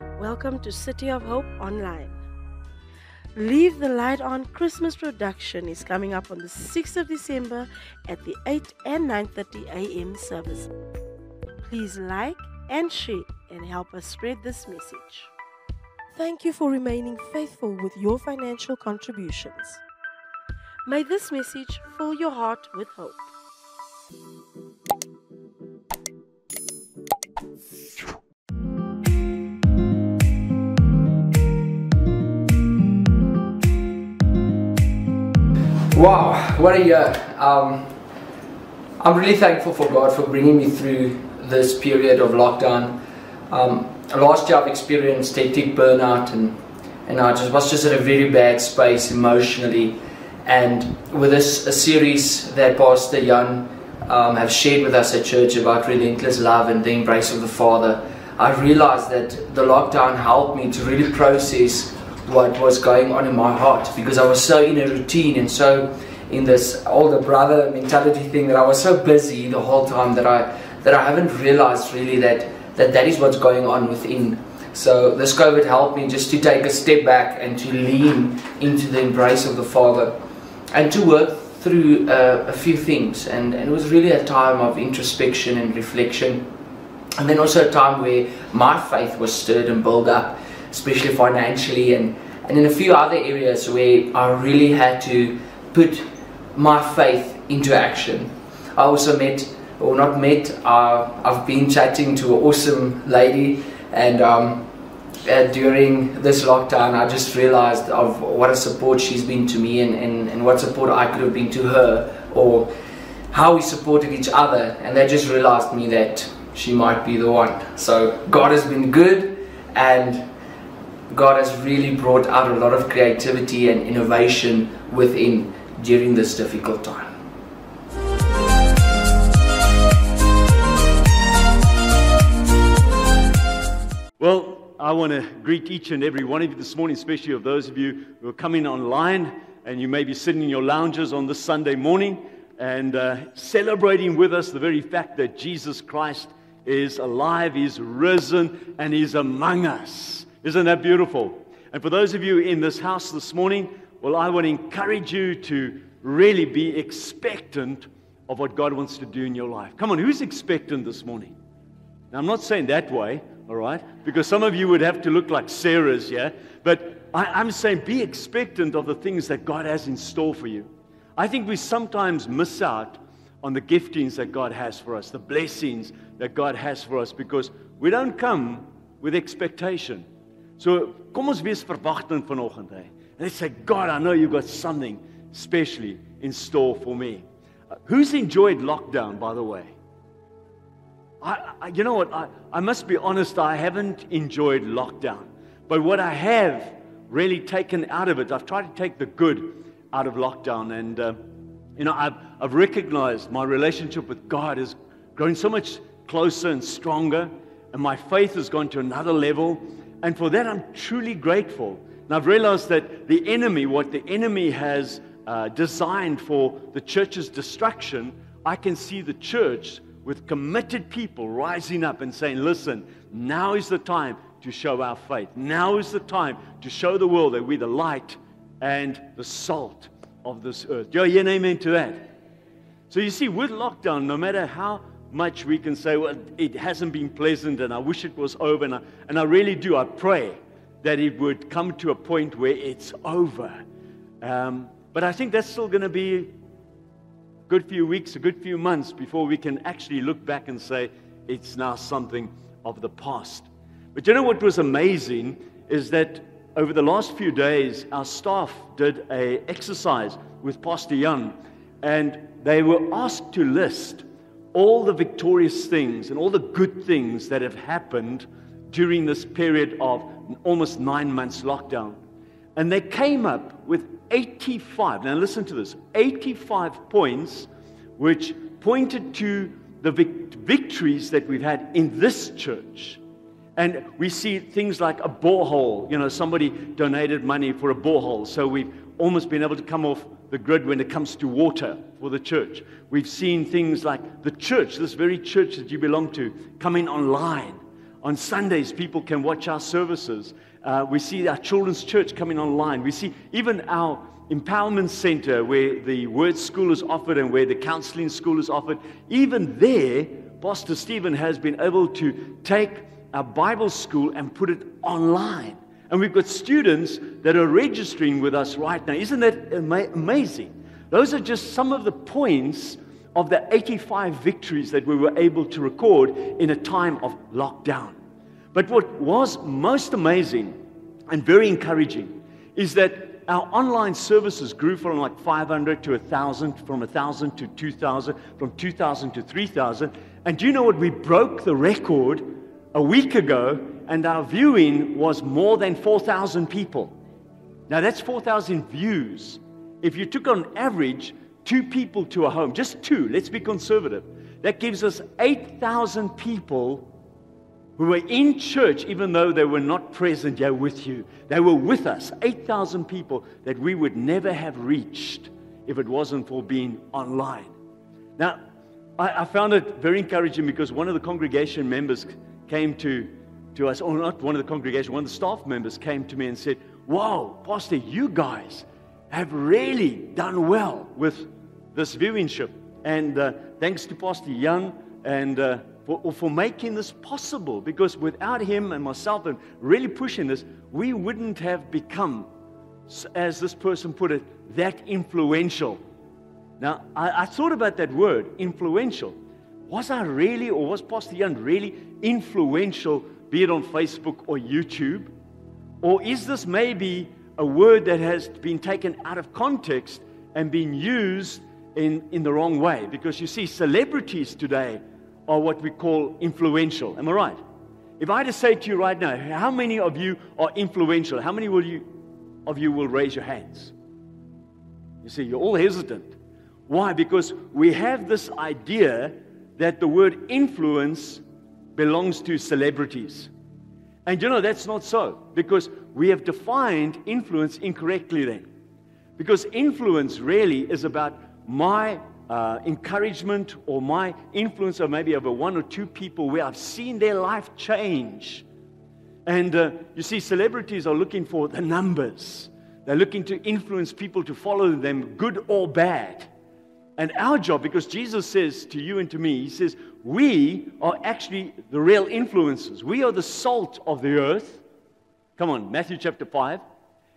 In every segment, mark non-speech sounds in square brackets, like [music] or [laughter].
Welcome to City of Hope Online. Leave the Light On Christmas production is coming up on the 6th of December at the 8 and 9:30 a.m. service. Please like and share and help us spread this message. Thank you for remaining faithful with your financial contributions. May this message fill your heart with hope. Wow, what a year. Um, I'm really thankful for God for bringing me through this period of lockdown. Um, last year I've experienced hectic burnout and, and I just was just in a very bad space emotionally. And with this a series that Pastor Jan um, have shared with us at church about relentless love and the embrace of the Father, I realized that the lockdown helped me to really process what was going on in my heart because I was so in a routine and so in this older brother mentality thing that I was so busy the whole time that I that I haven't realized really that that that is what's going on within. So this COVID helped me just to take a step back and to lean into the embrace of the Father and to work through uh, a few things. And, and it was really a time of introspection and reflection. And then also a time where my faith was stirred and built up especially financially, and, and in a few other areas where I really had to put my faith into action. I also met, or not met, uh, I've been chatting to an awesome lady, and um, uh, during this lockdown, I just realized of what a support she's been to me and, and, and what support I could have been to her, or how we supported each other, and that just realized me that she might be the one. So God has been good, and God has really brought out a lot of creativity and innovation within during this difficult time. Well, I want to greet each and every one of you this morning, especially of those of you who are coming online and you may be sitting in your lounges on this Sunday morning and uh, celebrating with us the very fact that Jesus Christ is alive, He's risen, and He's among us. Isn't that beautiful? And for those of you in this house this morning, well, I want to encourage you to really be expectant of what God wants to do in your life. Come on, who's expectant this morning? Now, I'm not saying that way, all right? Because some of you would have to look like Sarah's, yeah? But I, am saying be expectant of the things that God has in store for you. I think we sometimes miss out on the giftings that God has for us, the blessings that God has for us, because we don't come with expectation. So kom ons wees verwagtend vanoggend hè. And let's say God, I know you got something specially in store for me. Uh, who's enjoyed lockdown by the way? I, I, you know what? I, I must be honest, I haven't enjoyed lockdown. But what I have really taken out of it, I've tried to take the good out of lockdown. And, uh, you know, I've, I've recognized my relationship with God has grown so much closer and stronger. And my faith has gone to another level. And for that, I'm truly grateful. And I've realized that the enemy, what the enemy has uh, designed for the church's destruction, I can see the church with committed people rising up and saying, listen, now is the time to show our faith. Now is the time to show the world that we're the light and the salt of this earth. Do you hear an amen to that? So you see, with lockdown, no matter how much we can say, well, it hasn't been pleasant and I wish it was over, and I, and I really do, I pray that it would come to a point where it's over. Um, but I think that's still going to be a good few weeks, a good few months before we can actually look back and say it's now something of the past. But you know what was amazing is that over the last few days, our staff did a exercise with Pastor Young, and they were asked to list all the victorious things and all the good things that have happened during this period of almost nine months lockdown. And they came up with 85, now listen to this 85 points which pointed to the vic- victories that we've had in this church. And we see things like a borehole. You know, somebody donated money for a borehole. So we've almost been able to come off the grid when it comes to water for the church. We've seen things like the church, this very church that you belong to, coming online. On Sundays, people can watch our services. Uh, we see our children's church coming online. We see even our empowerment center where the word school is offered and where the counseling school is offered. Even there, Pastor Stephen has been able to take a Bible school and put it online. And we've got students that are registering with us right now. Isn't that ama- amazing? Those are just some of the points of the 85 victories that we were able to record in a time of lockdown. But what was most amazing and very encouraging is that our online services grew from like 500 to 1,000, from 1,000 to 2,000, from 2,000 to 3,000. And do you know what? We broke the record a week ago, and our viewing was more than 4,000 people. Now, that's 4,000 views. If you took on average two people to a home, just two, let's be conservative, that gives us 8,000 people who were in church even though they were not present here with you. They were with us, 8,000 people that we would never have reached if it wasn't for being online. Now, I, I found it very encouraging because one of the congregation members came to, to us, or not one of the congregation, one of the staff members came to me and said, Wow, Pastor, you guys have really done well with this viewingship. And uh, thanks to Pastor Young and uh, for, for making this possible. Because without him and myself and really pushing this, we wouldn't have become, as this person put it, that influential. Now, I, I thought about that word, influential. Was I really, or was Pastor Young really influential, be it on Facebook or YouTube? Or is this maybe a word that has been taken out of context and been used in, in the wrong way? Because you see, celebrities today are what we call influential. Am I right? If I had to say to you right now, how many of you are influential? How many will you, of you will raise your hands? You see, you're all hesitant. Why? Because we have this idea that the word influence belongs to celebrities. And you know, that's not so because we have defined influence incorrectly then. Because influence really is about my uh, encouragement or my influence of maybe over one or two people where I've seen their life change. And uh, you see, celebrities are looking for the numbers. They're looking to influence people to follow them, good or bad. And our job, because Jesus says to you and to me, He says, we are actually the real influencers. We are the salt of the earth. Come on, Matthew chapter 5.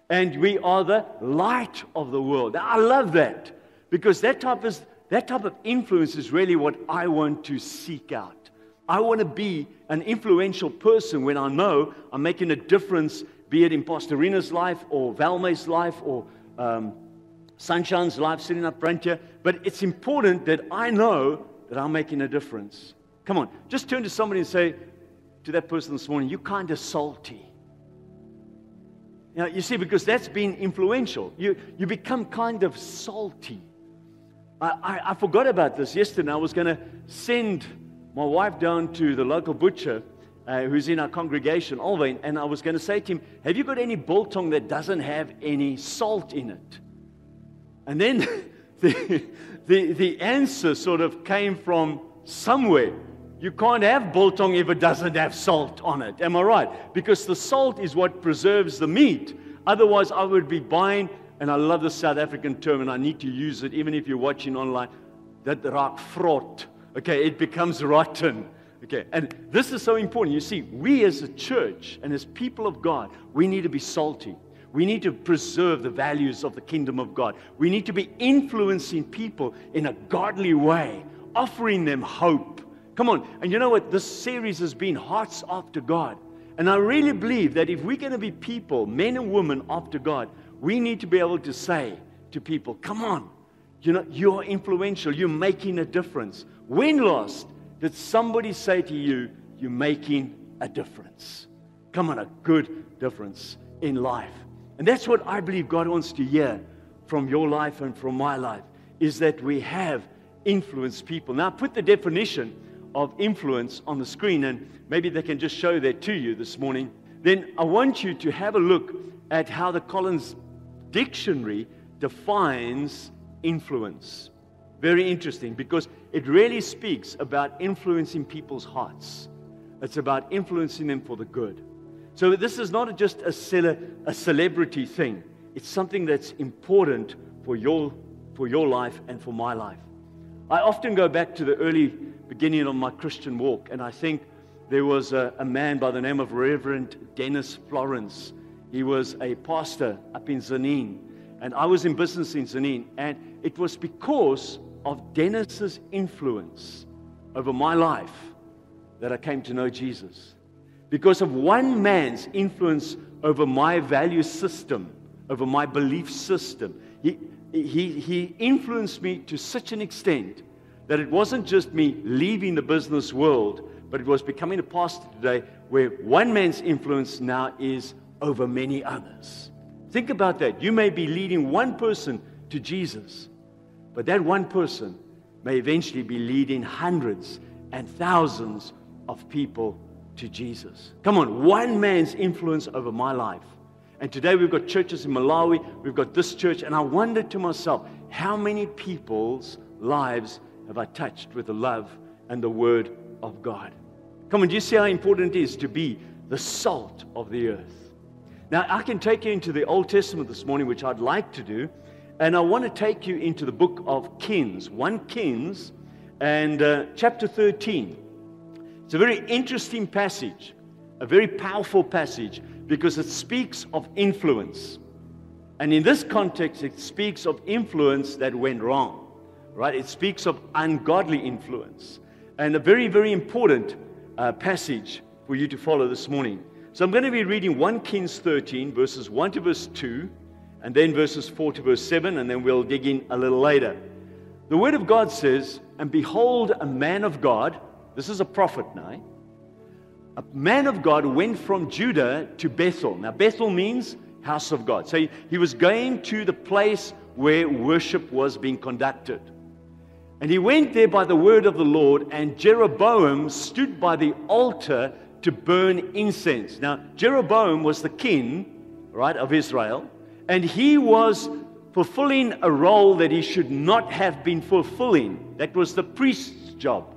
And we are the light of the world. I love that because that type of that type of influence is really what I want to seek out. I want to be an influential person when I know I'm making a difference, be it in Pastorina's life or Valmay's life or um, Sunshine's life sitting up front here. But it's important that I know that I'm making a difference. Come on, just turn to somebody and say to that person this morning, You're kind of salty. Know, you see, because that's been influential. You, you become kind of salty. I, I, I forgot about this yesterday. I was going to send my wife down to the local butcher uh, who's in our congregation, Alwyn, and I was going to say to him, Have you got any biltong that doesn't have any salt in it? And then [laughs] the, the, the answer sort of came from somewhere. You can't have biltong if it doesn't have salt on it. Am I right? Because the salt is what preserves the meat. Otherwise, I would be buying and I love the South African term, and I need to use it even if you're watching online. That raak vrot. Okay, it becomes rotten. Okay, and this is so important. You see, we as a church and as people of God, we need to be salty. We need to preserve the values of the kingdom of God. We need to be influencing people in a godly way, offering them hope. Come on. And you know what? This series has been Hearts After God. And I really believe that if we're going to be people, men and women after God, we need to be able to say to people, come on, you know, you're influential, you're making a difference. When last did somebody say to you, you're making a difference? Come on, a good difference in life. And that's what I believe God wants to hear from your life and from my life is that we have influenced people. Now, put the definition of influence on the screen, and maybe they can just show that to you this morning. Then I want you to have a look at how the Collins dictionary defines influence. Very interesting because it really speaks about influencing people's hearts. it's about influencing them for the good. So this is not just a, cele- a celebrity thing, it's something that's important for your, for your life and for my life. I often go back to the early beginning of my Christian walk, and I think there was a, a man by the name of Reverend Dennis Florence. He was a pastor up in Zanin, and I was in business in Zanin, and it was because of Dennis's influence over my life that I came to know Jesus. Because of one man's influence over my value system, over my belief system, he, he, he influenced me to such an extent that it wasn't just me leaving the business world, but it was becoming a pastor today where one man's influence now is over many others. Think about that. You may be leading one person to Jesus, but that one person may eventually be leading hundreds and thousands of people to Jesus. Come on, one man's influence over my life. And today we've got churches in Malawi, we've got this church, and I wondered to myself, how many people's lives have I touched with the love and the word of God? Come on, do you see how important it is to be the salt of the earth? Now, I can take you into the Old Testament this morning, which I'd like to do. And I want to take you into the book of Kings, 1 Kings, and uh, chapter 13. It's a very interesting passage, a very powerful passage, because it speaks of influence. And in this context, it speaks of influence that went wrong, right? It speaks of ungodly influence. And a very, very important uh, passage for you to follow this morning. So I'm going to be reading 1 Kings 13, verses 1 to verse 2 and then verses 4 to verse 7, and then we'll dig in a little later. The Word of God says, And behold, a man of God, this is a prophet now, a man of God went from Judah to Bethel. Now, Bethel means house of God. So he, he was going to the place where worship was being conducted. And he went there by the word of the Lord, and Jeroboam stood by the altar to burn incense. Now, Jeroboam was the king, right, of Israel. And he was fulfilling a role that he should not have been fulfilling. That was the priest's job.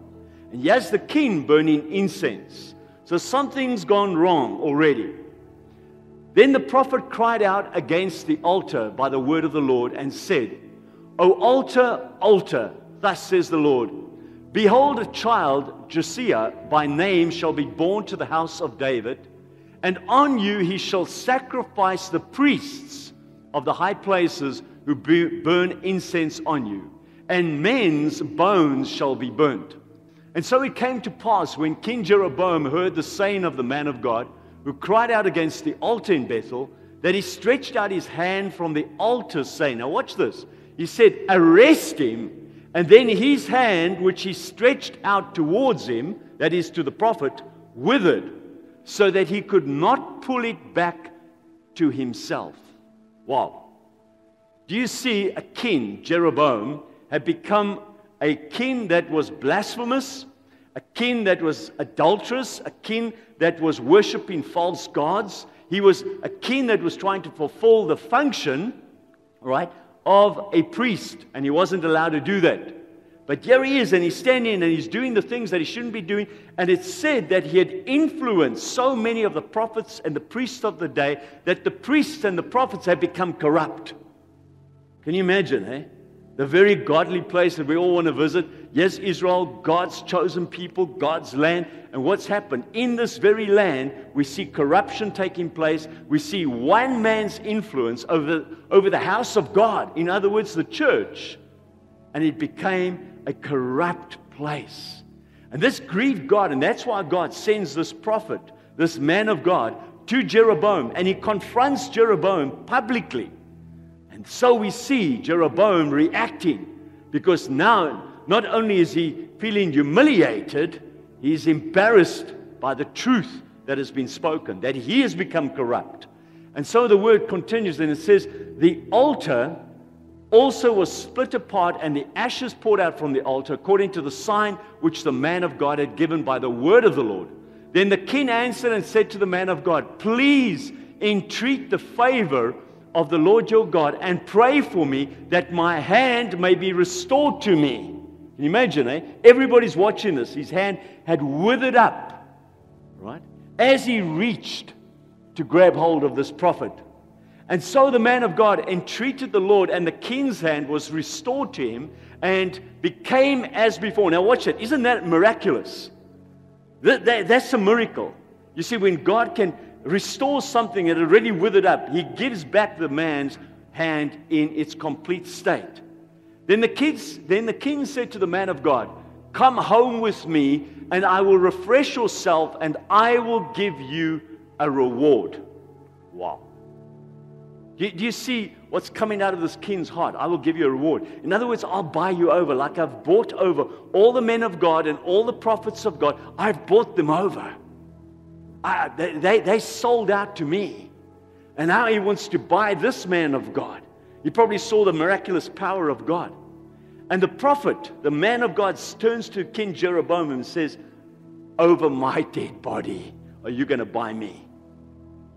And yes, the king burning incense. So something's gone wrong already. Then the prophet cried out against the altar by the word of the Lord and said, O altar, altar, thus says the Lord, behold, a child, Josiah, by name, shall be born to the house of David, and on you he shall sacrifice the priests of the high places who burn incense on you, and men's bones shall be burnt. And so it came to pass when King Jeroboam heard the saying of the man of God, who cried out against the altar in Bethel, that he stretched out his hand from the altar, saying, Now watch this. He said, Arrest him. And then his hand, which he stretched out towards him, that is to the prophet, withered, so that he could not pull it back to himself. Wow. Do you see a king, Jeroboam, had become a king that was blasphemous, a king that was adulterous, a king that was worshiping false gods. He was a king that was trying to fulfill the function, right, of a priest, and he wasn't allowed to do that. But here he is, and he's standing and he's doing the things that he shouldn't be doing. And it's said that he had influenced so many of the prophets and the priests of the day that the priests and the prophets had become corrupt. Can you imagine, eh? The very godly place that we all want to visit. Yes, Israel, God's chosen people, God's land. And what's happened? In this very land, we see corruption taking place. We see one man's influence over, over the house of God. In other words, the church. And it became a corrupt place. And this grieved God, and that's why God sends this prophet, this man of God, to Jeroboam, and he confronts Jeroboam publicly. So we see Jeroboam reacting because now not only is he feeling humiliated, he's embarrassed by the truth that has been spoken, that he has become corrupt. And so the word continues and it says, The altar also was split apart, and the ashes poured out from the altar, according to the sign which the man of God had given by the word of the Lord. Then the king answered and said to the man of God, Please entreat the favor of the Lord your God and pray for me that my hand may be restored to me. Can you imagine, eh? Everybody's watching this. His hand had withered up. right? As he reached to grab hold of this prophet. And so the man of God entreated the Lord, and the king's hand was restored to him and became as before. Now, watch it. Isn't that miraculous? That, that, that's a miracle. You see, when God can restore something that already withered up, he gives back the man's hand in its complete state. Then the, kids, then the king said to the man of God, Come home with me, and I will refresh yourself, and I will give you a reward. Wow. Do you see what's coming out of this king's heart? I will give you a reward. In other words, I'll buy you over, like I've bought over all the men of God and all the prophets of God. I've bought them over. I, they, they, they sold out to me. And now he wants to buy this man of God. He probably saw the miraculous power of God. And the prophet, the man of God, turns to King Jeroboam and says, Over my dead body, are you going to buy me?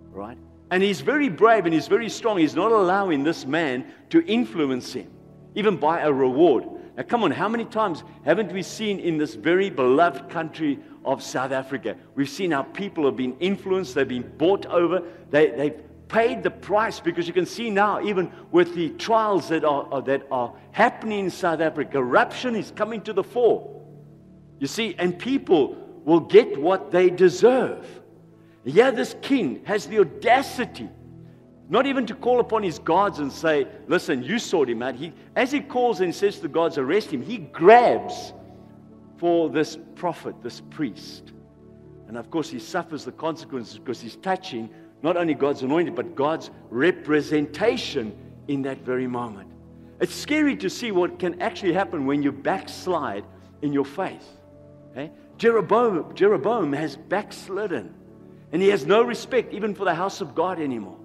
Right? And he's very brave and he's very strong. He's not allowing this man to influence him, even by a reward. Now, come on, how many times haven't we seen in this very beloved country of South Africa? We've seen how people have been influenced, they've been bought over, they, they've paid the price because you can see now, even with the trials that are, that are happening in South Africa, corruption is coming to the fore. You see, and people will get what they deserve. Here, this king has the audacity not even to call upon his gods and say, Listen, you sought him out. He, as he calls and says to the gods, Arrest him, he grabs for this prophet, this priest. And of course, he suffers the consequences because he's touching not only God's anointed, but God's representation in that very moment. It's scary to see what can actually happen when you backslide in your faith. Okay? Eh? Jeroboam, Jeroboam has backslidden. And he has no respect even for the house of God anymore.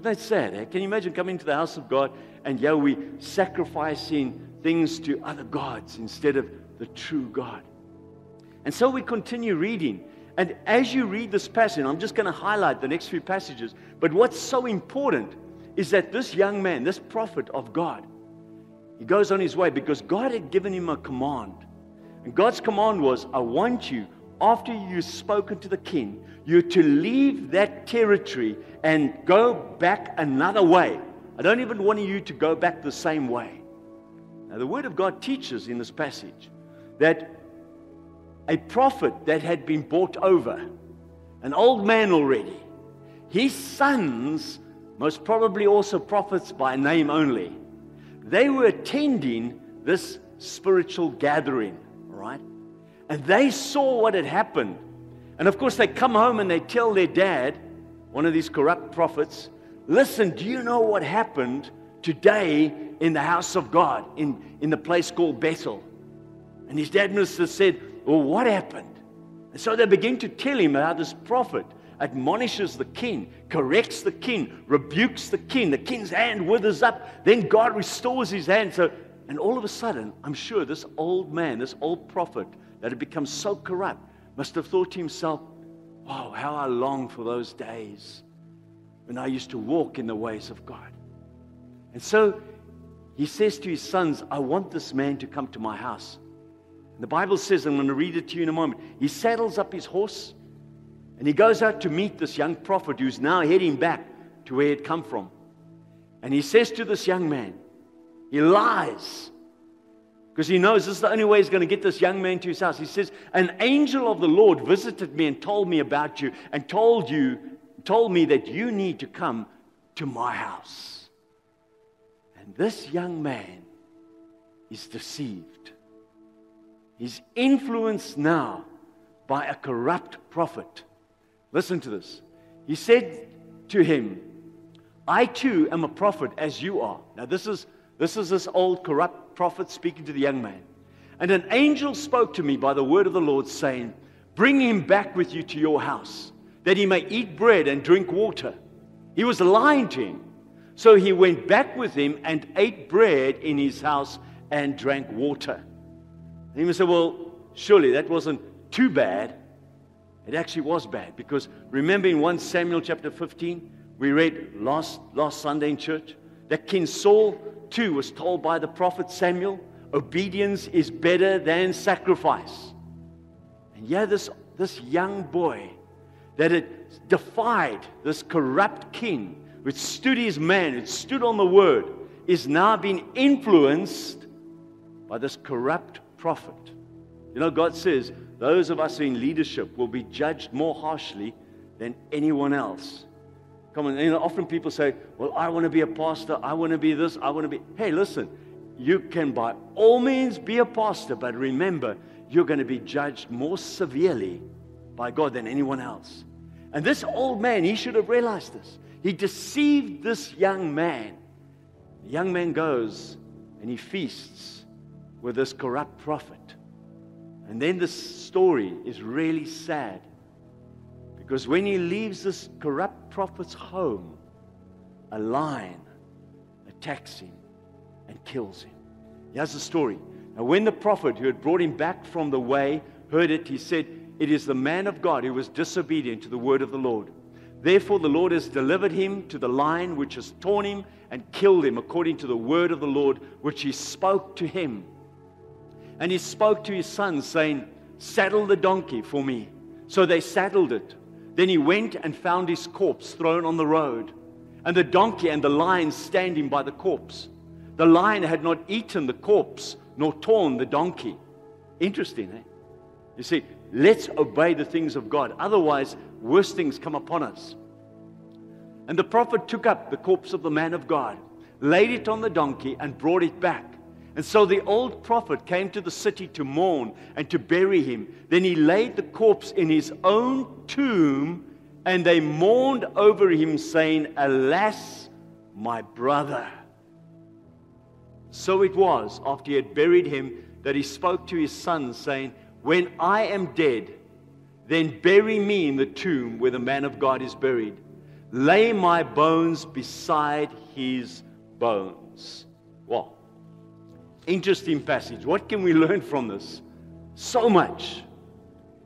That's sad. Eh? Can you imagine coming to the house of God and yeah, we sacrificing things to other gods instead of the true God? And so we continue reading. And as you read this passage, I'm just going to highlight the next few passages. But what's so important is that this young man, this prophet of God, he goes on his way because God had given him a command. And God's command was, I want you, after you've spoken to the king, you're to leave that territory and go back another way. I don't even want you to go back the same way. Now, the Word of God teaches in this passage that a prophet that had been bought over, an old man already, his sons, most probably also prophets by name only, they were attending this spiritual gathering, right? And they saw what had happened and of course, they come home and they tell their dad, one of these corrupt prophets, listen, do you know what happened today in the house of God, in, in the place called Bethel? And his dad have said, well, what happened? And so they begin to tell him how this prophet admonishes the king, corrects the king, rebukes the king. The king's hand withers up. Then God restores his hand. So, and all of a sudden, I'm sure this old man, this old prophet that had become so corrupt, must have thought to himself, Oh, how I long for those days when I used to walk in the ways of God. And so he says to his sons, I want this man to come to my house. The Bible says, I'm going to read it to you in a moment. He saddles up his horse and he goes out to meet this young prophet who's now heading back to where he'd come from. And he says to this young man, he lies because he knows this is the only way he's going to get this young man to his house. He says, An angel of the Lord visited me and told me about you and told you, told me that you need to come to my house. And this young man is deceived. He's influenced now by a corrupt prophet. Listen to this. He said to him, I too am a prophet as you are. Now, this is this is this old corrupt prophet speaking to the young man. And an angel spoke to me by the word of the Lord, saying, Bring him back with you to your house, that he may eat bread and drink water. He was lying to him. So he went back with him and ate bread in his house and drank water. And he must say, Well, surely that wasn't too bad. It actually was bad because remember in 1 Samuel chapter 15, we read last, last Sunday in church that King Saul too was told by the prophet Samuel obedience is better than sacrifice. And yeah, this, this young boy that had defied this corrupt king, which stood his man, which stood on the word, is now being influenced by this corrupt prophet. You know, God says those of us in leadership will be judged more harshly than anyone else. Come on, you know, often people say, Well, I want to be a pastor, I want to be this, I want to be. Hey, listen, you can by all means be a pastor, but remember, you're going to be judged more severely by God than anyone else. And this old man, he should have realized this. He deceived this young man. The young man goes and he feasts with this corrupt prophet. And then the story is really sad because when he leaves this corrupt prophet's home, a lion attacks him and kills him. Here's the story. Now, when the prophet who had brought him back from the way heard it, he said, It is the man of God who was disobedient to the word of the Lord. Therefore, the Lord has delivered him to the lion which has torn him and killed him according to the word of the Lord which he spoke to him. And he spoke to his son, saying, Saddle the donkey for me. So they saddled it. Then he went and found his corpse thrown on the road, and the donkey and the lion standing by the corpse. The lion had not eaten the corpse, nor torn the donkey. Interesting, eh? You see, let's obey the things of God. Otherwise, worse things come upon us. And the prophet took up the corpse of the man of God, laid it on the donkey, and brought it back. And so the old prophet came to the city to mourn and to bury him. Then he laid the corpse in his own tomb, and they mourned over him, saying, Alas, my brother. So it was, after he had buried him, that he spoke to his son, saying, When I am dead, then bury me in the tomb where the man of God is buried. Lay my bones beside his bones. Well, Interesting passage. What can we learn from this? So much.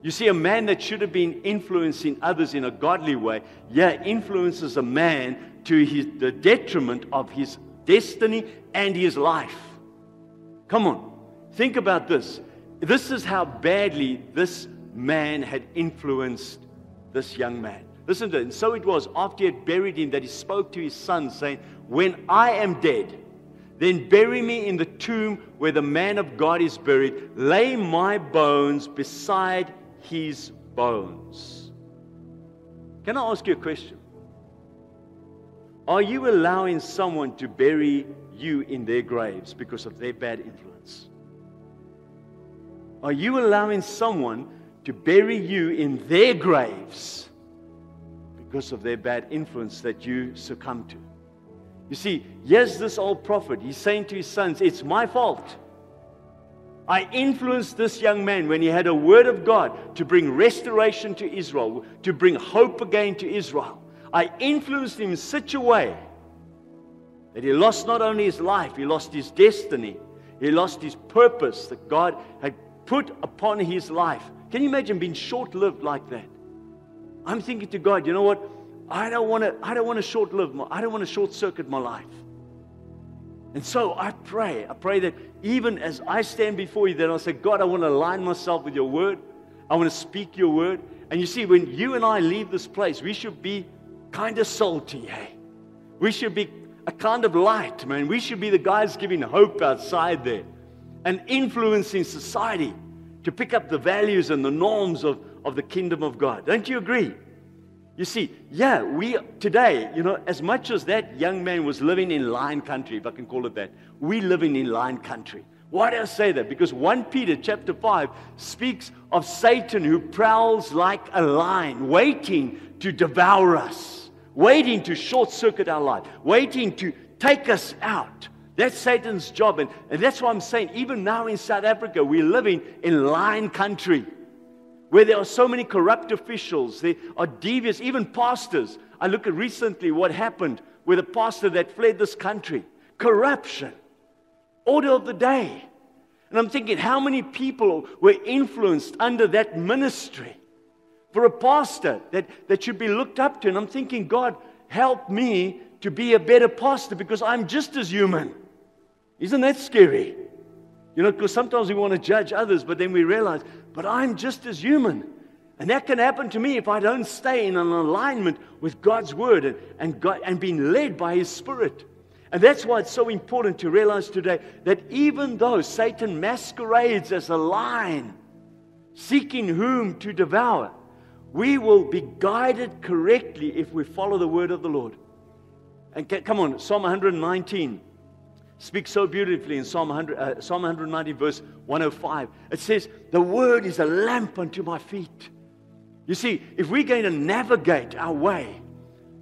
You see, a man that should have been influencing others in a godly way, yeah, influences a man to his, the detriment of his destiny and his life. Come on, think about this. This is how badly this man had influenced this young man. Listen to it. And so it was after he had buried him that he spoke to his son, saying, When I am dead, then bury me in the tomb where the man of God is buried. Lay my bones beside his bones. Can I ask you a question? Are you allowing someone to bury you in their graves because of their bad influence? Are you allowing someone to bury you in their graves because of their bad influence that you succumb to? You see, yes, this old prophet, he's saying to his sons, It's my fault. I influenced this young man when he had a word of God to bring restoration to Israel, to bring hope again to Israel. I influenced him in such a way that he lost not only his life, he lost his destiny, he lost his purpose that God had put upon his life. Can you imagine being short lived like that? I'm thinking to God, you know what? I don't want to, I don't want to short live, my, I don't want to short circuit my life. And so I pray, I pray that even as I stand before you, that I say, God, I want to align myself with your word. I want to speak your word. And you see, when you and I leave this place, we should be kind of salty, hey? We should be a kind of light, man. We should be the guys giving hope outside there and influencing society to pick up the values and the norms of, of the kingdom of God. Don't you agree? You see, yeah, we today, you know, as much as that young man was living in lion country, if I can call it that, we living in lion country. Why do I say that? Because 1 Peter chapter 5 speaks of Satan who prowls like a lion, waiting to devour us, waiting to short circuit our life, waiting to take us out. That's Satan's job. And, and that's why I'm saying, even now in South Africa, we're living in lion country where there are so many corrupt officials, there are devious, even pastors. I look at recently what happened with a pastor that fled this country. Corruption, order of the day. And I'm thinking, how many people were influenced under that ministry for a pastor that, that should be looked up to? And I'm thinking, God, help me to be a better pastor because I'm just as human. Isn't that scary? You know, because sometimes we want to judge others, but then we realize, but I'm just as human. And that can happen to me if I don't stay in an alignment with God's word and, and, God, and being led by His Spirit. And that's why it's so important to realize today that even though Satan masquerades as a lion, seeking whom to devour, we will be guided correctly if we follow the word of the Lord. And come on, Psalm 119 speaks so beautifully in Psalm, 100, uh, Psalm 190, verse 105. It says, The word is a lamp unto my feet. You see, if we're going to navigate our way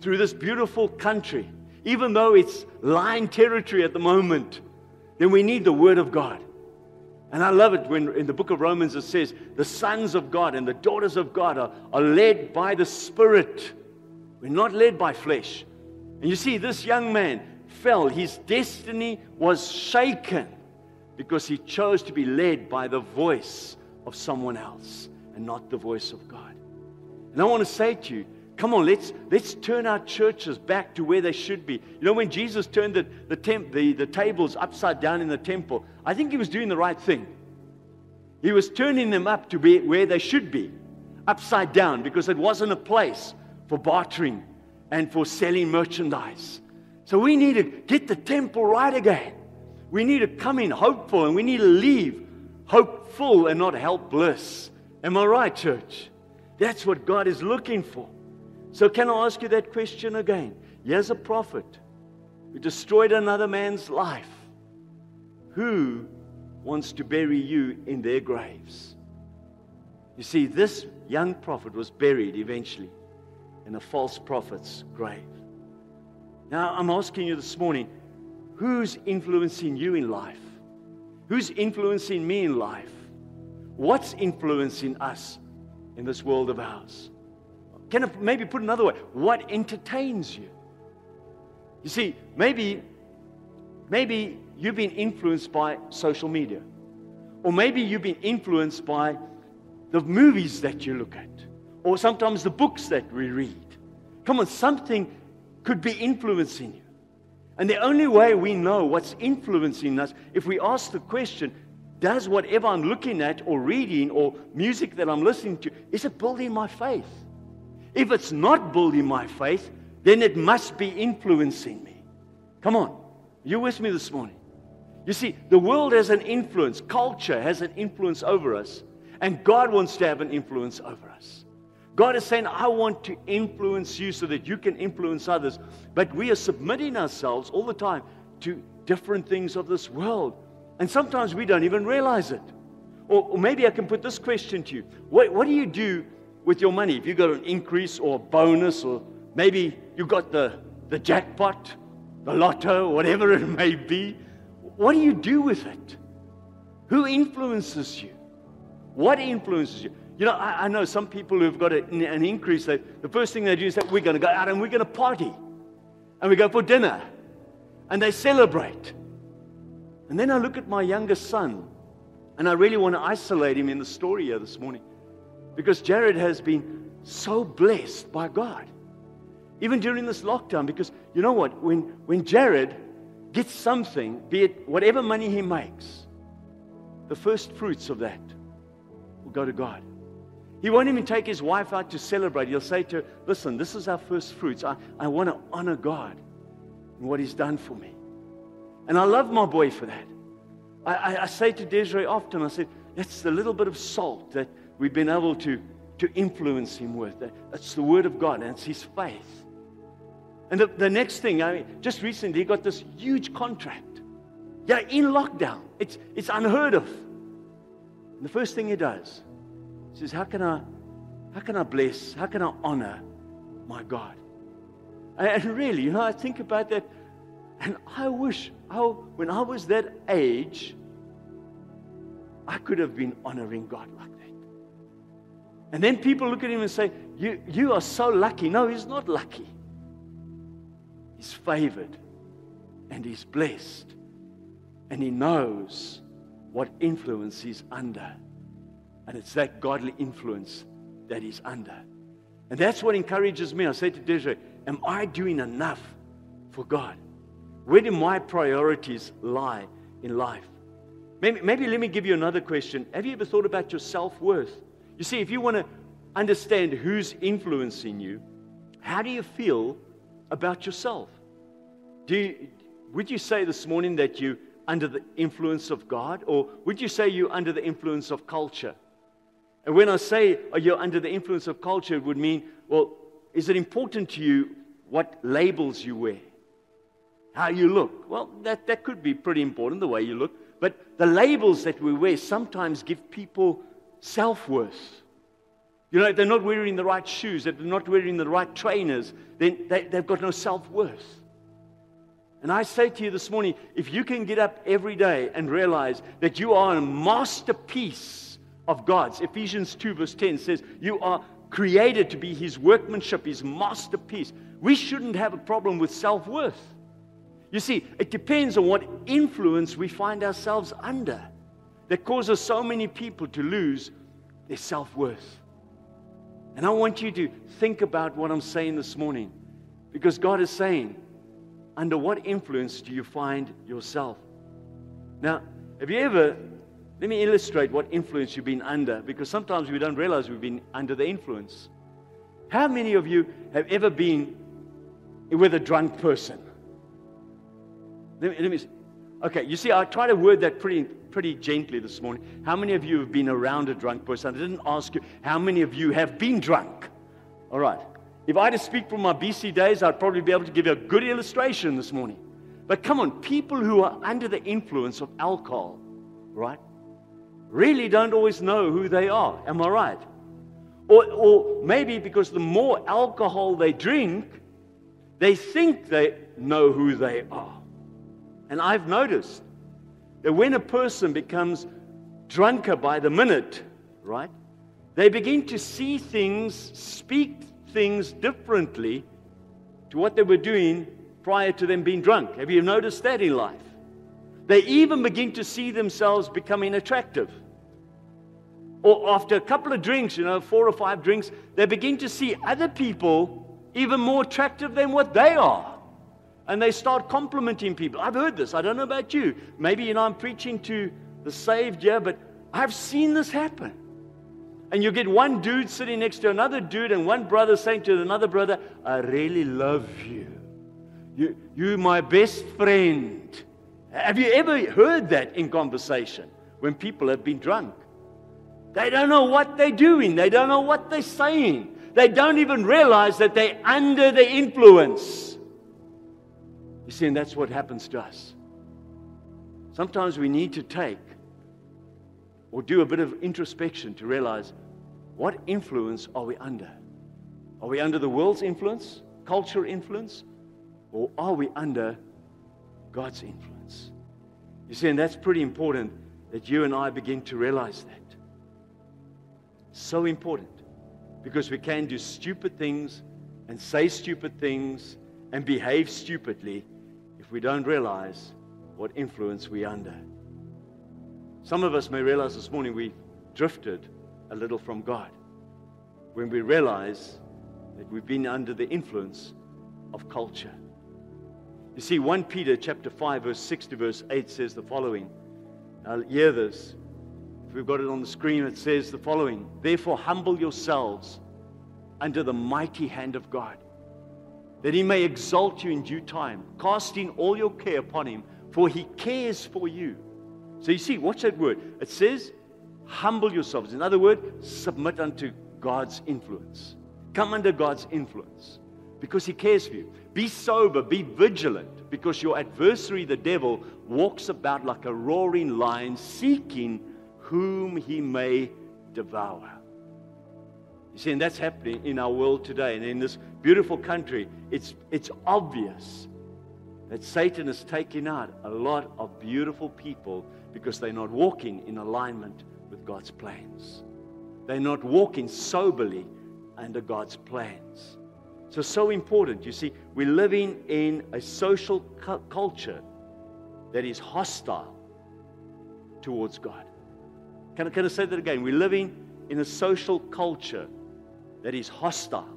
through this beautiful country, even though it's lion territory at the moment, then we need the Word of God. And I love it when in the book of Romans it says, the sons of God and the daughters of God are, are led by the Spirit. We're not led by flesh. And you see, this young man fell. His destiny was shaken because he chose to be led by the voice of someone else and not the voice of God. And I want to say to you, Come on, let's, let's turn our churches back to where they should be. You know, when Jesus turned the, the, temp, the, the tables upside down in the temple, I think he was doing the right thing. He was turning them up to be where they should be, upside down, because it wasn't a place for bartering and for selling merchandise. So we need to get the temple right again. We need to come in hopeful and we need to leave hopeful and not helpless. Am I right, church? That's what God is looking for. So, can I ask you that question again? Here's a prophet who destroyed another man's life. Who wants to bury you in their graves? You see, this young prophet was buried eventually in a false prophet's grave. Now, I'm asking you this morning who's influencing you in life? Who's influencing me in life? What's influencing us in this world of ours? Can I maybe put another way? What entertains you? You see, maybe, maybe you've been influenced by social media. Or maybe you've been influenced by the movies that you look at. Or sometimes the books that we read. Come on, something could be influencing you. And the only way we know what's influencing us, if we ask the question, does whatever I'm looking at or reading or music that I'm listening to, is it building my faith? If it's not building my faith, then it must be influencing me. Come on. You with me this morning? You see, the world has an influence, culture has an influence over us, and God wants to have an influence over us. God is saying, I want to influence you so that you can influence others. But we are submitting ourselves all the time to different things of this world. And sometimes we don't even realize it. Or, or maybe I can put this question to you What, what do you do with your money. If you got an increase or a bonus, or maybe you got the, the jackpot, the lotto, whatever it may be, what do you do with it? Who influences you? What influences you? You know, I, I know some people who've got a, an increase, they, the first thing they do is that we're going to go out and we're going to party. And we go for dinner. And they celebrate. And then I look at my youngest son, and I really want to isolate him in the story here this morning. Because Jared has been so blessed by God. Even during this lockdown, because you know what? When, when Jared gets something, be it whatever money he makes, the first fruits of that will go to God. He won't even take his wife out to celebrate. He'll say to her, Listen, this is our first fruits. I, I want to honor God and what he's done for me. And I love my boy for that. I, I, I say to Desiree often, I say, That's the little bit of salt that we've been able to, to influence him with. That, That's the Word of God, and it's his faith. And the, the next thing, I mean, just recently, he got this huge contract. Yeah, in lockdown. It's, it's unheard of. And the first thing he does, says, How can I, how can I bless, how can I honor my God? And really, you know, I think about that, and I wish, when I was that age, I could have been honoring God like that. And then people look at him and say, You, you are so lucky. No, he's not lucky. He's favored and he's blessed. And he knows what influence he's under. And it's that godly influence that he's under. And that's what encourages me. I say to Desiree, Am I doing enough for God? Where do my priorities lie in life? Maybe, maybe let me give you another question. Have you ever thought about your self worth? You see, if you want to understand who's influencing you, how do you feel about yourself? Do you, would you say this morning that you under the influence of God, or would you say you're under the influence of culture? And when I say oh, are you under the influence of culture, it would mean, well, is it important to you what labels you wear? How you look? Well, that, that could be pretty important, the way you look. But the labels that we wear sometimes give people self worth. You know, if they're not wearing the right shoes, if they're not wearing the right trainers, then they, they've got no self worth. And I say to you this morning if you can get up every day and realize that you are a masterpiece of God's, Ephesians 2, verse 10 says, You are created to be His workmanship, His masterpiece. We shouldn't have a problem with self worth. You see, it depends on what influence we find ourselves under that causes so many people to lose their self worth. And I want you to think about what I'm saying this morning because God is saying, under what influence do you find yourself? Now, have you ever, let me illustrate what influence you've been under because sometimes we don't realize we've been under the influence. How many of you have ever been with a drunk person? Let me, let me okay, you see, I try to word that pretty, pretty gently this morning. How many of you have been around a drunk person? I didn't ask you, how many of you have been drunk? All right. If I had to speak from my BC days, I'd probably be able to give you a good illustration this morning. But come on, people who are under the influence of alcohol, right, really don't always know who they are. Am I right? Or, or maybe because the more alcohol they drink, they think they know who they are. And I've noticed that when a person becomes drunker by the minute, right, they begin to see things, speak things differently to what they were doing prior to them being drunk. Have you noticed that in life? They even begin to see themselves becoming attractive. Or after a couple of drinks, you know, four or five drinks, they begin to see other people even more attractive than what they are. And they start complimenting people. I've heard this. I don't know about you. Maybe, you know, I'm preaching to the saved yeah, but I've seen this happen. And you get one dude sitting next to another dude, and one brother saying to another brother, I really love you. you you're my best friend. Have you ever heard that in conversation when people have been drunk? They don't know what they're doing, they don't know what they're saying, they don't even realize that they're under the influence. You see, and that's what happens to us. Sometimes we need to take or do a bit of introspection to realize what influence are we under? Are we under the world's influence, cultural influence, or are we under God's influence? You see, and that's pretty important that you and I begin to realize that. So important because we can do stupid things and say stupid things and behave stupidly if we don't realize what influence we're under. Some of us may realize this morning we've drifted a little from God when we realize that we've been under the influence of culture. You see, 1 Peter chapter 5, verse 6 to verse 8 says the following. Now hear this. We've got it on the screen, it says the following. Therefore, humble yourselves under the mighty hand of God, that he may exalt you in due time, casting all your care upon him, for he cares for you. So you see, watch that word. It says, humble yourselves. In other words, submit unto God's influence. Come under God's influence because He cares for you. Be sober, be vigilant because your adversary, the devil, walks about like a roaring lion seeking whom he may devour. You see, and that's happening in our world today. And in this beautiful country, it's, it's obvious that Satan is taking out a lot of beautiful people because they're not walking in alignment with God's plans. They're not walking soberly under God's plans. So, so important. You see, we're living in a social cu- culture that is hostile towards God. Can I, can I say that again? We're living in a social culture that is hostile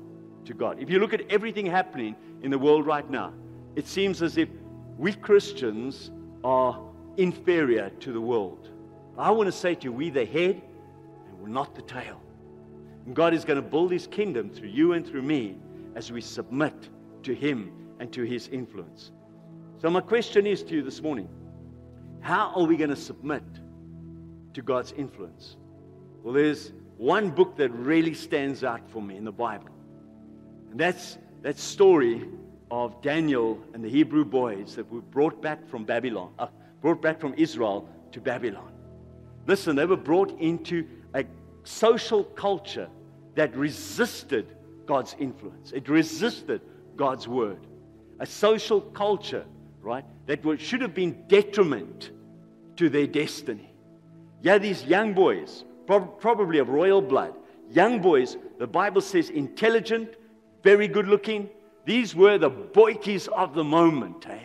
to God. If you look at everything happening in the world right now, it seems as if we Christians are inferior to the world. I want to say to you, we're the head and we're not the tail. And God is going to build his kingdom through you and through me as we submit to him and to his influence. So, my question is to you this morning how are we going to submit to God's influence? Well, there's one book that really stands out for me in the Bible. And that's that story of Daniel and the Hebrew boys that were brought back from Babylon, uh, brought back from Israel to Babylon. Listen, they were brought into a social culture that resisted God's influence. It resisted God's word. A social culture, right, that should have been detriment to their destiny. Yeah, these young boys, probably of royal blood, young boys, the Bible says intelligent, very good looking. These were the boykies of the moment. Eh?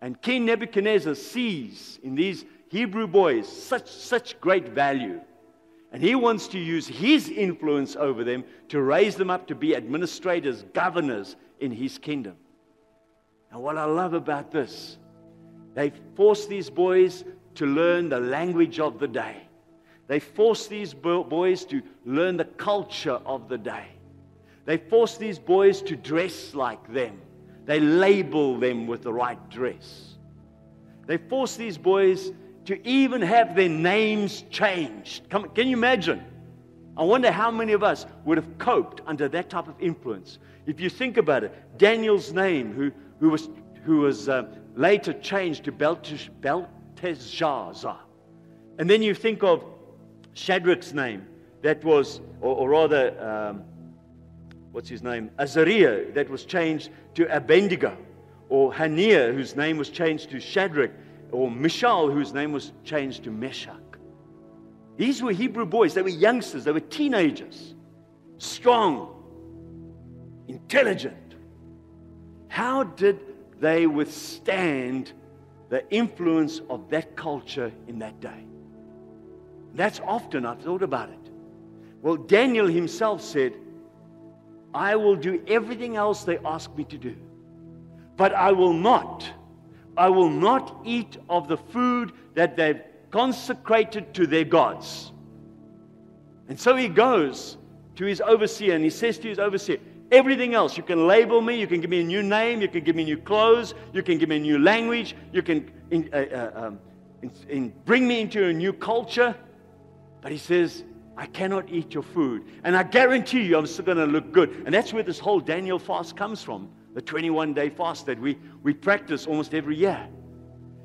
And King Nebuchadnezzar sees in these Hebrew boys such, such great value. And he wants to use his influence over them to raise them up to be administrators, governors in his kingdom. And what I love about this, they force these boys to learn the language of the day. They force these boys to learn the culture of the day. They force these boys to dress like them. They label them with the right dress. They force these boys to even have their names changed. Come, can you imagine? I wonder how many of us would have coped under that type of influence. If you think about it, Daniel's name, who, who was, who was uh, later changed to Belteshazzar. And then you think of Shadrach's name, that was, or, or rather, um, what's his name? Azariah, that was changed to Abednego, or Hananiah, whose name was changed to Shadrach, or Mishael, whose name was changed to Meshach. These were Hebrew boys. They were youngsters. They were teenagers. Strong. Intelligent. How did they withstand the influence of that culture in that day? That's often I've thought about it. Well, Daniel himself said, I will do everything else they ask me to do, but I will not I will not eat of the food that they've consecrated to their gods. And so he goes to his overseer and he says to his overseer, Everything else, you can label me, you can give me a new name, you can give me new clothes, you can give me a new language, you can in, uh, uh, um, in, in bring me into a new culture. But he says, I cannot eat your food. And I guarantee you, I'm still going to look good. And that's where this whole Daniel fast comes from the 21 day fast that we, we practice almost every year.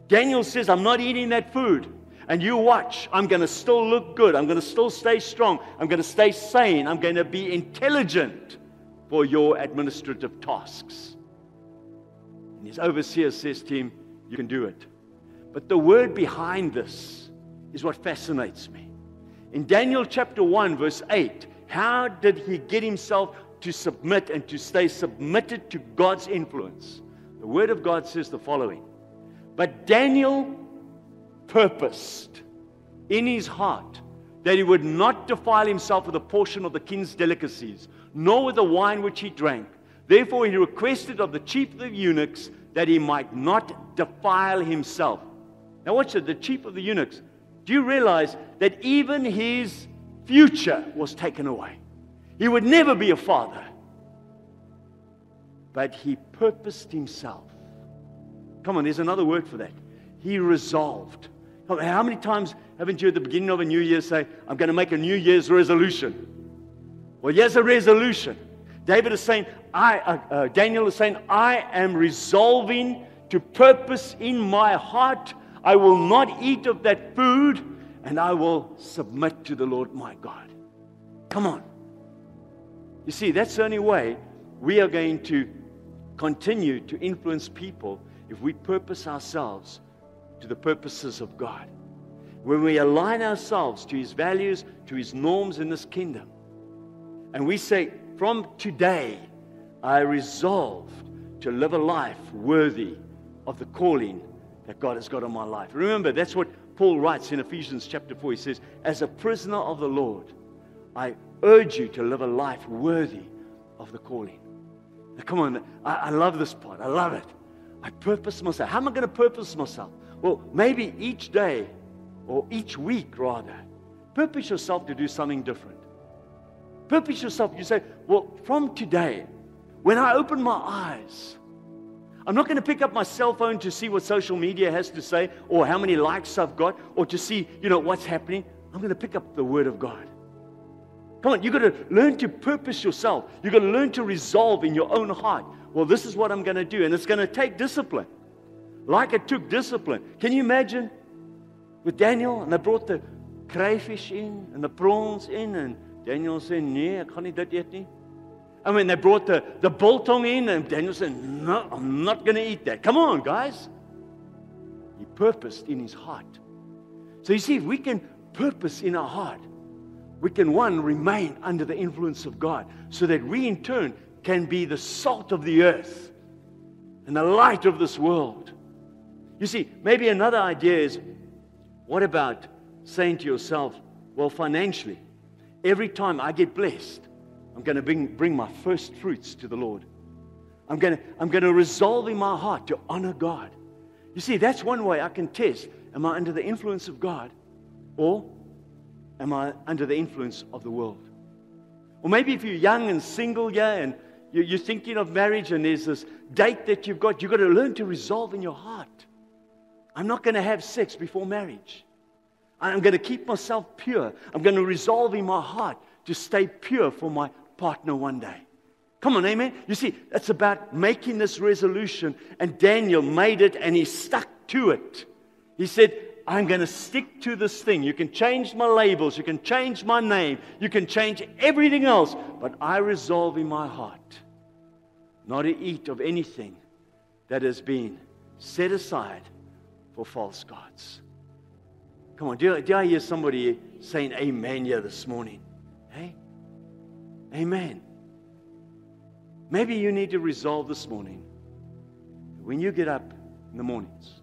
Daniel says, I'm not eating that food. And you watch, I'm going to still look good. I'm going to still stay strong. I'm going to stay sane. I'm going to be intelligent for your administrative tasks. And his overseer says to him, You can do it. But the word behind this is what fascinates me. In Daniel chapter 1, verse 8, how did he get himself to submit and to stay submitted to God's influence. The Word of God says the following But Daniel purposed in his heart that he would not defile himself with a portion of the king's delicacies, nor with the wine which he drank. Therefore, he requested of the chief of the eunuchs that he might not defile himself. Now, watch it, the chief of the eunuchs. Do you realize that even his future was taken away? He would never be a father. But he purposed himself. Come on, there's another word for that. He resolved. How many times haven't you at the beginning of a new year say, I'm going to make a New Year's resolution? Well, here's a resolution. David is saying, I, uh, uh, Daniel is saying, I am resolving to purpose in my heart. I will not eat of that food and I will submit to the Lord my God. Come on. You see, that's the only way we are going to continue to influence people if we purpose ourselves to the purposes of God. When we align ourselves to His values, to His norms in this kingdom, and we say, from today, I resolve to live a life worthy of the calling that God has got on my life. Remember, that's what Paul writes in Ephesians chapter 4. He says, As a prisoner of the Lord, I urge you to live a life worthy of the calling. Now, come on, I, I love this part. I love it. I purpose myself. How am I going to purpose myself? Well, maybe each day or each week, rather, purpose yourself to do something different. Purpose yourself. You say, well, from today, when I open my eyes, I'm not going to pick up my cell phone to see what social media has to say or how many likes I've got or to see, you know, what's happening. I'm going to pick up the Word of God. Come on, you've got to learn to purpose yourself. You've got to learn to resolve in your own heart. Well, this is what I'm going to do. And it's going to take discipline. Like it took discipline. Can you imagine with Daniel? And they brought the crayfish in and the prawns in. And Daniel said, Nee, gaan nie dit eet nie. And when they brought the, the biltong in, and Daniel said, No, I'm not going to eat that. Come on, guys. He purposed in his heart. So you see, if we can purpose in our heart, we can, one, remain under the influence of God so that we, in turn, can be the salt of the earth and the light of this world. You see, maybe another idea is what about saying to yourself, well, financially, every time I get blessed, I'm going to bring, bring my first fruits to the Lord. I'm going, to, I'm going to resolve in my heart to honor God. You see, that's one way I can test am I under the influence of God or am I under the influence of the world? Or maybe if you're young and single, yeah, and you're thinking of marriage and there's this date that you've got, you've got to learn to resolve in your heart. I'm not going to have sex before marriage. I'm going to keep myself pure. I'm going to resolve in my heart to stay pure for my partner one day. Come on, amen. You see, it's about making this resolution, and Daniel made it and he stuck to it. He said, I'm going to stick to this thing. You can change my labels, you can change my name, you can change everything else, but I resolve in my heart not to eat of anything that has been set aside for false gods. Come on, do, do I hear somebody saying amen here this morning? Hey? Amen. Maybe you need to resolve this morning when you get up in the mornings,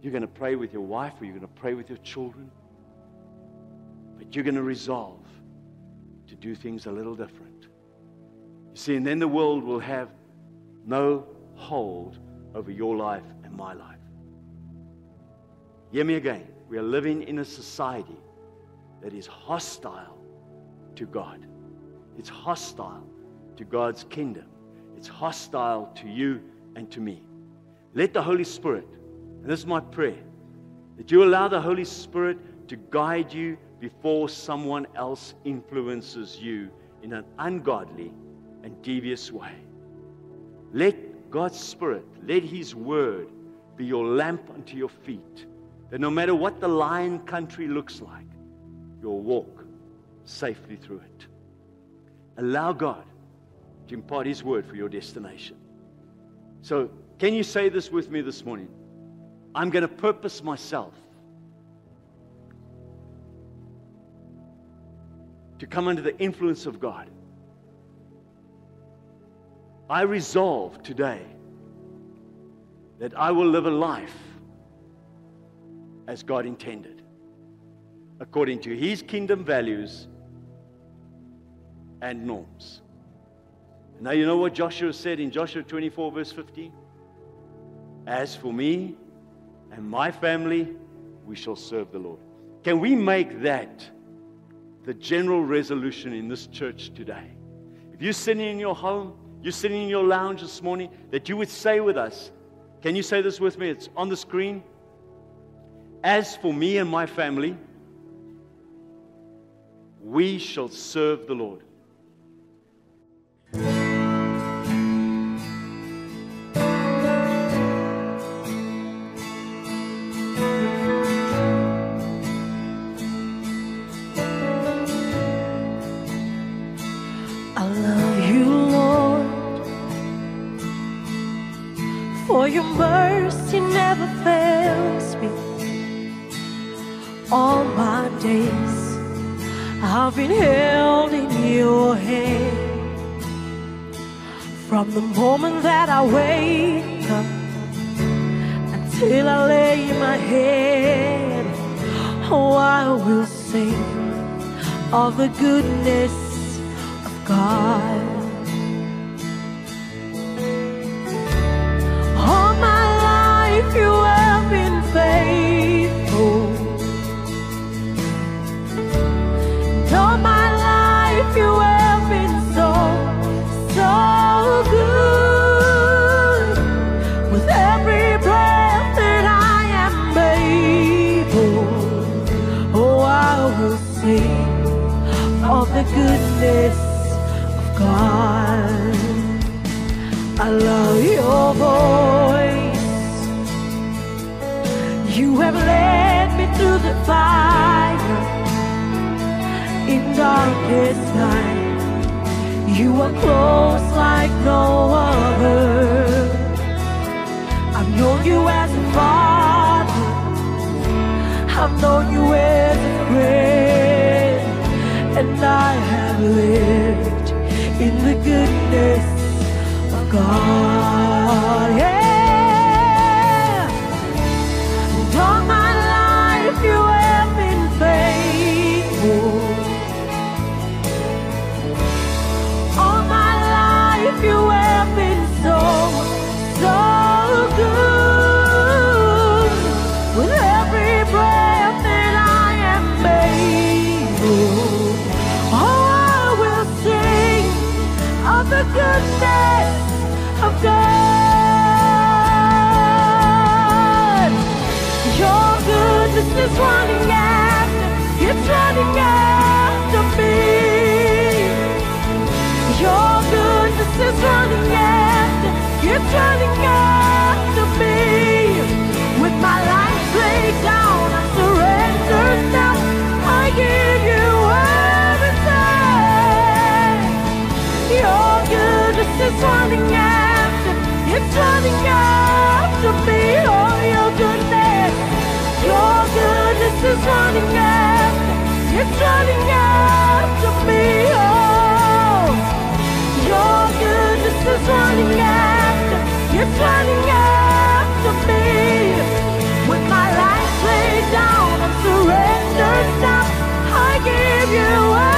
you're going to pray with your wife or you're going to pray with your children, but you're going to resolve to do things a little different. You see, and then the world will have no hold over your life and my life. Hear me again. We are living in a society that is hostile to God. It's hostile to God's kingdom. It's hostile to you and to me. Let the Holy Spirit, and this is my prayer, that you allow the Holy Spirit to guide you before someone else influences you in an ungodly and devious way. Let God's Spirit, let His Word be your lamp unto your feet, that no matter what the lion country looks like, you'll walk safely through it. Allow God to impart His word for your destination. So, can you say this with me this morning? I'm going to purpose myself to come under the influence of God. I resolve today that I will live a life as God intended, according to His kingdom values and norms. Now, you know what Joshua said in Joshua 24, verse 15? As for me and my family, we shall serve the Lord. Can we make that the general resolution in this church today? If you're sitting in your home, you're sitting in your lounge this morning, that you would say with us, can you say this with me? It's on the screen. As for me and my family, we shall serve the Lord. The goodness of God. All my life you have been faithful. The goodness of God. I love your voice. You have led me through the fire in darkest night. You are close like no other. I've known you as a father. I've known you as a friend. And I have lived in the goodness of God. Yeah. Goodness of God. Your goodness is running after, it's running after me. Your goodness is running after, it's running after running after, it's running after me. Oh, your goodness, your goodness is running after, it's running after me. Oh, your goodness is running after, it's running after me. With my life laid down, I'm surrendered now. I give you everything.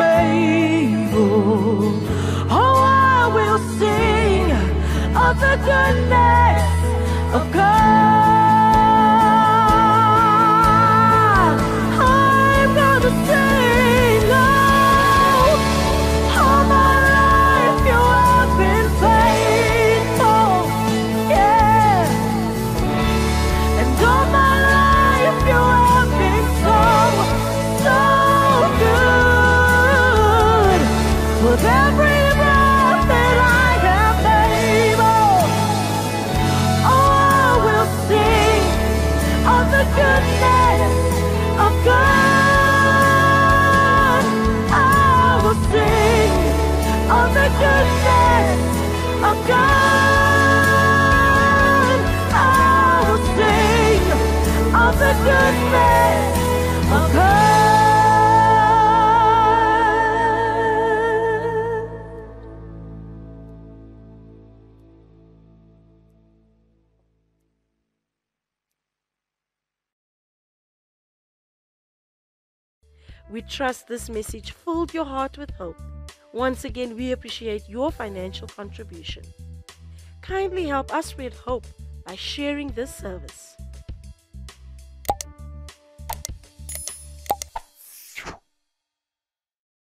able, oh, I will sing of the goodness of God. Trust this message filled your heart with hope. Once again, we appreciate your financial contribution. Kindly help us spread hope by sharing this service.